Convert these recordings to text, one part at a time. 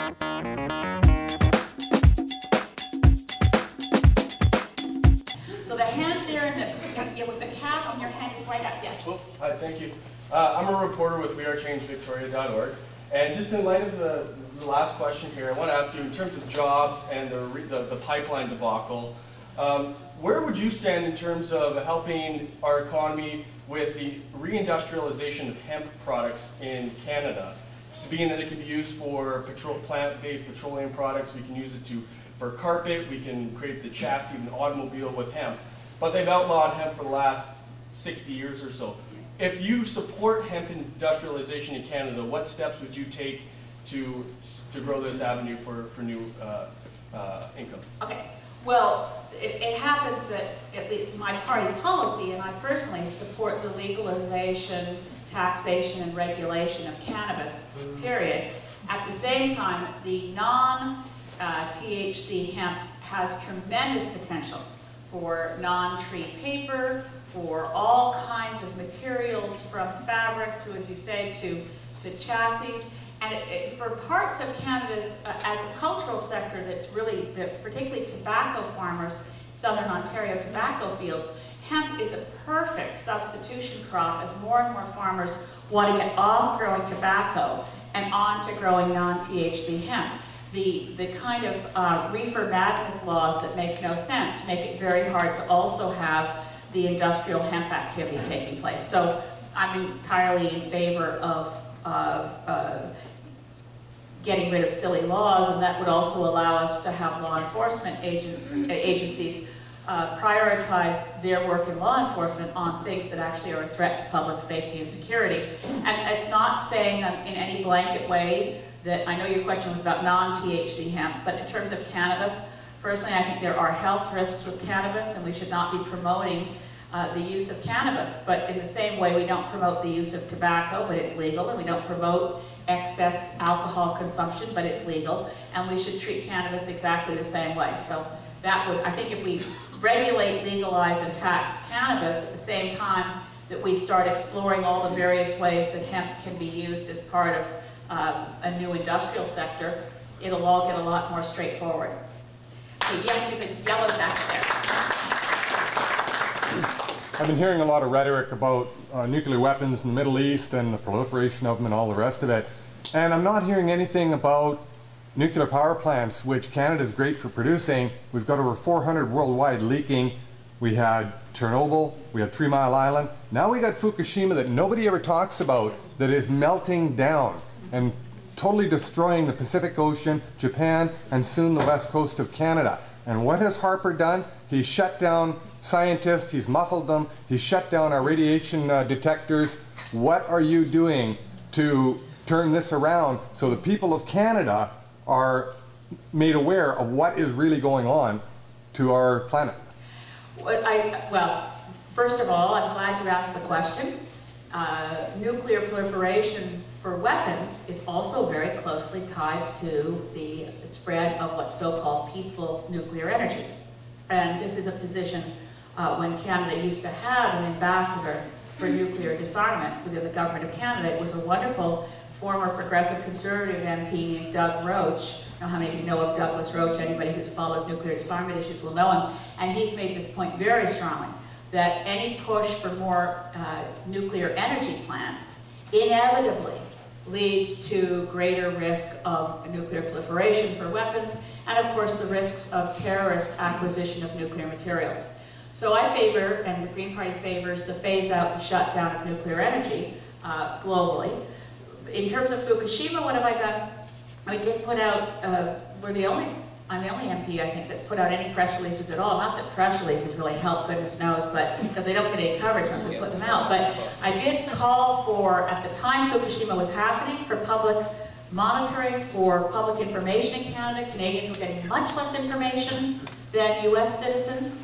So the hand there and the, with the cap on your hand is right up, yes. Well, Hi, thank you. Uh, I'm a reporter with wearechange.victoria.org. And just in light of the, the last question here, I want to ask you, in terms of jobs and the, the, the pipeline debacle, um, where would you stand in terms of helping our economy with the reindustrialization of hemp products in Canada? So being that it can be used for petrol, plant-based petroleum products, we can use it to, for carpet, we can create the chassis of an automobile with hemp. But they've outlawed hemp for the last 60 years or so. If you support hemp industrialization in Canada, what steps would you take to, to grow this avenue for, for new uh, uh, income? Okay, well, it, it happens that at my party policy, and I personally support the legalization, taxation, and regulation of cannabis, period. At the same time, the non-THC hemp has tremendous potential for non-tree paper, for all kinds of materials from fabric to, as you say, to, to chassis. And it, it, for parts of Canada's uh, agricultural sector that's really, particularly tobacco farmers, southern Ontario tobacco fields, hemp is a perfect substitution crop as more and more farmers want to get off growing tobacco and on to growing non-THC hemp. The, the kind of uh, reefer madness laws that make no sense make it very hard to also have the industrial hemp activity taking place. So I'm entirely in favor of uh, uh, getting rid of silly laws, and that would also allow us to have law enforcement agents, agencies uh, prioritize their work in law enforcement on things that actually are a threat to public safety and security. And it's not saying um, in any blanket way that, I know your question was about non-THC hemp, but in terms of cannabis, personally I think there are health risks with cannabis and we should not be promoting uh, the use of cannabis. But in the same way, we don't promote the use of tobacco, but it's legal, and we don't promote excess alcohol consumption, but it's legal, and we should treat cannabis exactly the same way. So that would, I think if we regulate, legalize, and tax cannabis at the same time that we start exploring all the various ways that hemp can be used as part of um, a new industrial sector, it'll all get a lot more straightforward. So yes, you can yellow back there. I've been hearing a lot of rhetoric about uh, nuclear weapons in the Middle East and the proliferation of them and all the rest of it. And I'm not hearing anything about nuclear power plants, which Canada is great for producing. We've got over 400 worldwide leaking. We had Chernobyl, we had Three Mile Island. Now we got Fukushima that nobody ever talks about that is melting down and totally destroying the Pacific Ocean, Japan, and soon the west coast of Canada. And what has Harper done? He shut down scientists, he's muffled them, he's shut down our radiation uh, detectors. What are you doing to turn this around so the people of Canada are made aware of what is really going on to our planet? Well, I, well, first of all, I'm glad you asked the question. Uh, nuclear proliferation for weapons is also very closely tied to the spread of what's so-called peaceful nuclear energy. And this is a position uh, when Canada used to have an ambassador for nuclear disarmament within the government of Canada. It was a wonderful former progressive conservative MP Doug Roche. I don't know how many of you know of Douglas Roche. Anybody who's followed nuclear disarmament issues will know him. And he's made this point very strongly, that any push for more uh, nuclear energy plants inevitably leads to greater risk of nuclear proliferation for weapons, and of course the risks of terrorist acquisition of nuclear materials. So I favor, and the Green Party favors, the phase out and shutdown of nuclear energy uh, globally. In terms of Fukushima, what have I done? I did put out, uh, we're the only, I'm the only MP, I think, that's put out any press releases at all. Not that press releases really help, goodness knows, but because they don't get any coverage once we put them out. But I did call for, at the time Fukushima was happening, for public monitoring, for public information in Canada. Canadians were getting much less information than US citizens.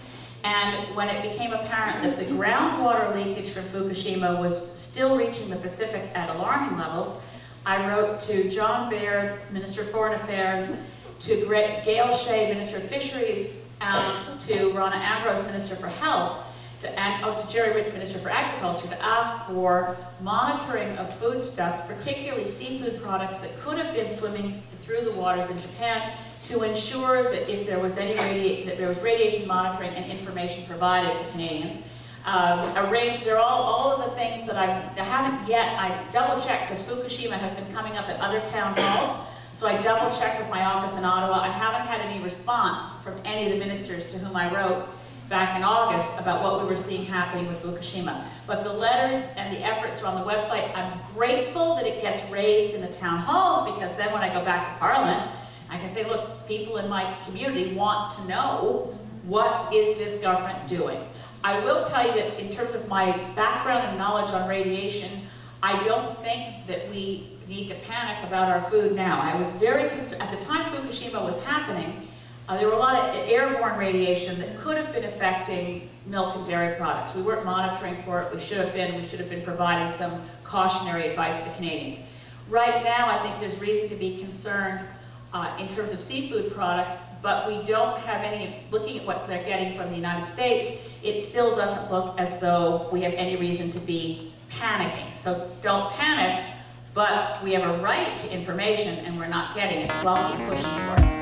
And when it became apparent that the groundwater leakage from Fukushima was still reaching the Pacific at alarming levels, I wrote to John Baird, Minister of Foreign Affairs, to Gail Shea, Minister of Fisheries, um, to Rona Ambrose, Minister for Health, to, oh, to Gerry Ritz, Minister for Agriculture, to ask for monitoring of foodstuffs, particularly seafood products that could have been swimming through the waters in Japan, to ensure that if there was any that there was radiation monitoring and information provided to Canadians. Um, arrange, they're all, all of the things that I, I haven't yet, I double checked because Fukushima has been coming up at other town halls. So I double checked with my office in Ottawa. I haven't had any response from any of the ministers to whom I wrote back in August about what we were seeing happening with Fukushima. But the letters and the efforts are on the website. I'm grateful that it gets raised in the town halls because then when I go back to Parliament, I can say, look, people in my community want to know what is this government doing. I will tell you that in terms of my background and knowledge on radiation, I don't think that we need to panic about our food now. I was very concerned, at the time Fukushima was happening, uh, there were a lot of airborne radiation that could have been affecting milk and dairy products. We weren't monitoring for it, we should have been, we should have been providing some cautionary advice to Canadians. Right now, I think there's reason to be concerned uh, in terms of seafood products, but we don't have any, looking at what they're getting from the United States, it still doesn't look as though we have any reason to be panicking. So don't panic, but we have a right to information and we're not getting it, so I'll keep pushing for it.